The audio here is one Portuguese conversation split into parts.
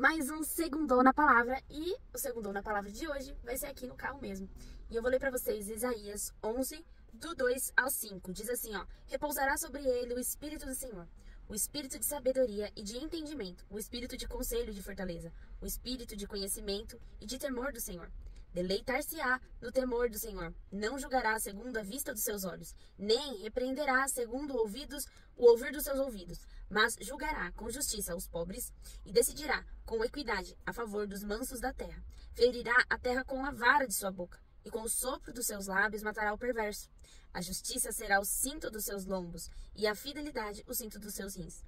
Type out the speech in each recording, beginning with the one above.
mais um Segundou na Palavra e o Segundou na Palavra de hoje vai ser aqui no carro mesmo. E eu vou ler para vocês Isaías 11, do 2 ao 5. Diz assim, ó: Repousará sobre ele o Espírito do Senhor, o Espírito de sabedoria e de entendimento, o Espírito de conselho e de fortaleza, o Espírito de conhecimento e de temor do Senhor. Deleitar-se-á no temor do Senhor. Não julgará segundo a vista dos seus olhos, nem repreenderá segundo ouvidos o ouvir dos seus ouvidos, mas julgará com justiça os pobres e decidirá com equidade a favor dos mansos da terra. Ferirá a terra com a vara de sua boca, e com o sopro dos seus lábios matará o perverso. A justiça será o cinto dos seus lombos, e a fidelidade o cinto dos seus rins.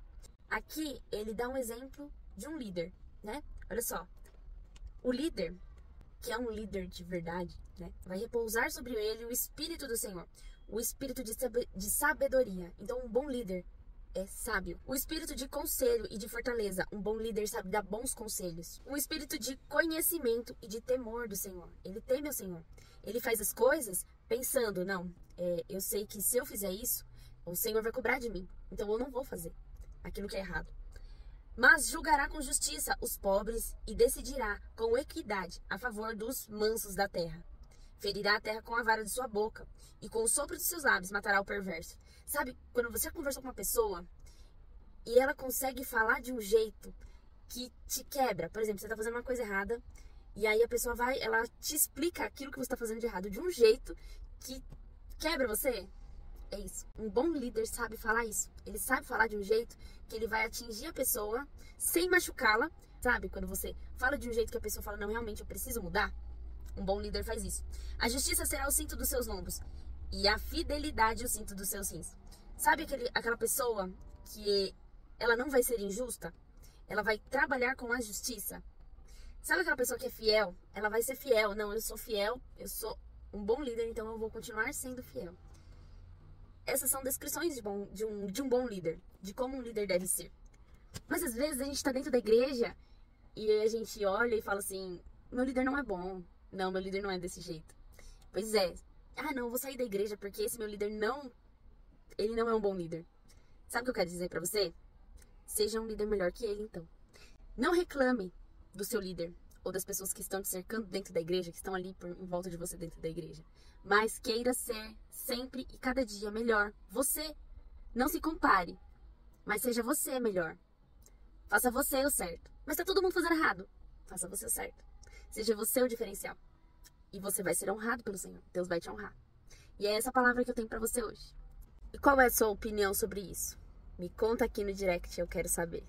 Aqui ele dá um exemplo de um líder, né? Olha só. O líder que é um líder de verdade, né? Vai repousar sobre ele o Espírito do Senhor, o Espírito de, sabedoria. Então, um bom líder é sábio. O espírito de conselho e de fortaleza. Um bom líder sabe dar bons conselhos. Um espírito de conhecimento e de temor do Senhor. Ele teme o Senhor. Ele faz as coisas pensando, não, é, eu sei que se eu fizer isso, o Senhor vai cobrar de mim. Então eu não vou fazer aquilo que é errado mas julgará com justiça os pobres e decidirá com equidade a favor dos mansos da terra. Ferirá a terra com a vara de sua boca e com o sopro de seus lábios matará o perverso. Sabe, quando você conversou com uma pessoa e ela consegue falar de um jeito que te quebra, por exemplo, você está fazendo uma coisa errada e aí a pessoa vai, ela te explica aquilo que você está fazendo de errado de um jeito que quebra você, é isso. Um bom líder sabe falar isso. Ele sabe falar de um jeito que ele vai atingir a pessoa sem machucá-la. Sabe? Quando você fala de um jeito que a pessoa fala, não, realmente eu preciso mudar. Um bom líder faz isso. A justiça será o cinto dos seus lombos e a fidelidade o cinto dos seus rins. Sabe aquele, aquela pessoa que ela não vai ser injusta? Ela vai trabalhar com a justiça. Sabe aquela pessoa que é fiel? Ela vai ser fiel. Não, eu sou fiel, eu sou um bom líder, então eu vou continuar sendo fiel essas são descrições de, bom, de, um, de um bom líder, de como um líder deve ser. Mas às vezes a gente está dentro da igreja e a gente olha e fala assim: meu líder não é bom. Não, meu líder não é desse jeito. Pois é. Ah, não, vou sair da igreja porque esse meu líder não. Ele não é um bom líder. Sabe o que eu quero dizer para você? Seja um líder melhor que ele, então. Não reclame do seu líder ou das pessoas que estão te cercando dentro da igreja, que estão ali por, em volta de você dentro da igreja. Mas queira ser sempre e cada dia melhor. Você. Não se compare, mas seja você melhor. Faça você o certo. Mas tá todo mundo fazendo errado. Faça você o certo. Seja você o diferencial. E você vai ser honrado pelo Senhor. Deus vai te honrar. E é essa palavra que eu tenho para você hoje. E qual é a sua opinião sobre isso? Me conta aqui no direct, eu quero saber.